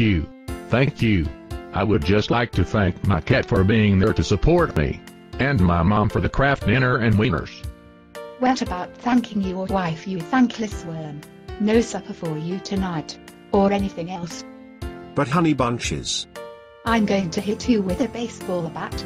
you. Thank you. I would just like to thank my cat for being there to support me. And my mom for the Kraft Dinner and wieners. What about thanking your wife, you thankless worm? No supper for you tonight. Or anything else. But Honey Bunches. I'm going to hit you with a baseball bat.